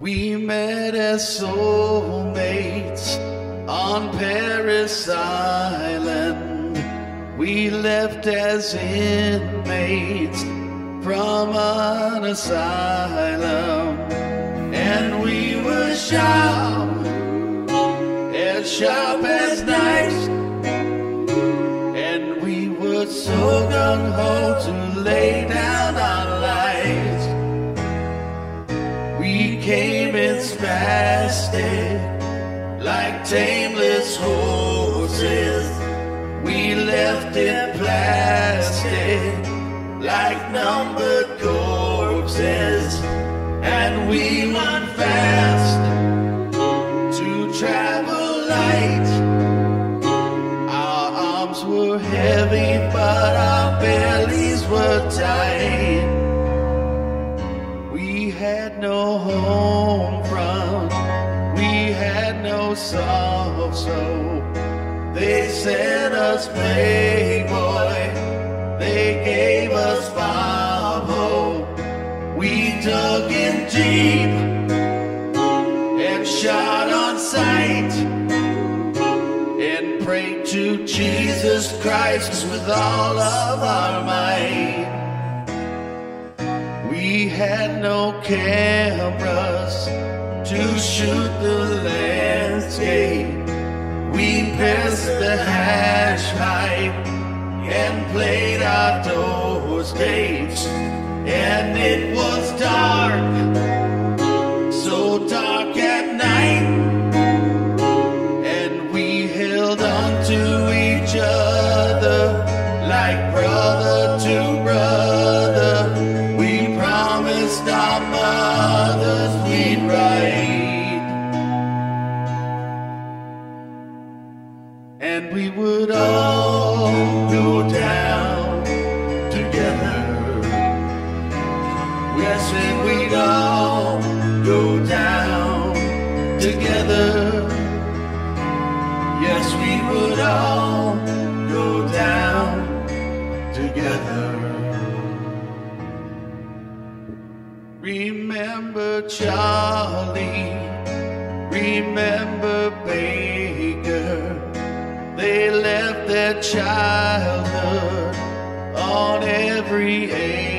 We met as soulmates on Paris Island. We left as inmates from an asylum. And we were sharp, as sharp as knives. And we were so gung ho to lay Came in spastic, like tameless horses. We left in plastic, like numbered corpses. And we went fast to travel light. Our arms were heavy, but our bellies were tight. Home front, we had no soul. They sent us Playboy, they gave us Bravo. We dug in deep and shot on sight and prayed to Jesus Christ with all of our might. Had no cameras to shoot the landscape. We passed the hash pipe and played our doorways. And it was Said we'd all go down together. Yes, we would all go down together. Remember Charlie, remember Baker. They left their childhood on every acre.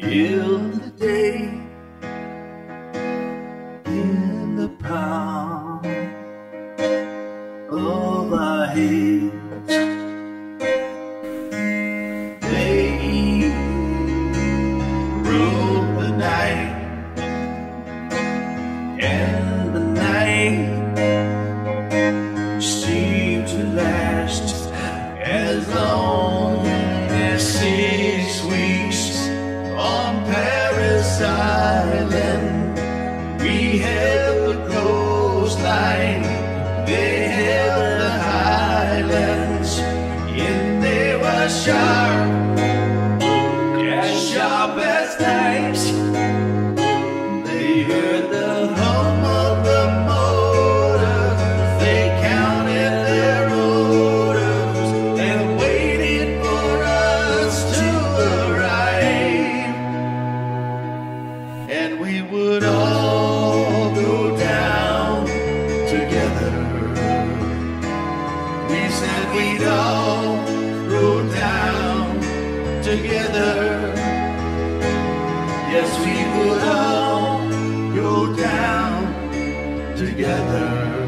Healed the day in the palm of our hands. We held the coastline, they held the highlands, and they were sharp, We said we'd all go down together. Yes, we would all go down together.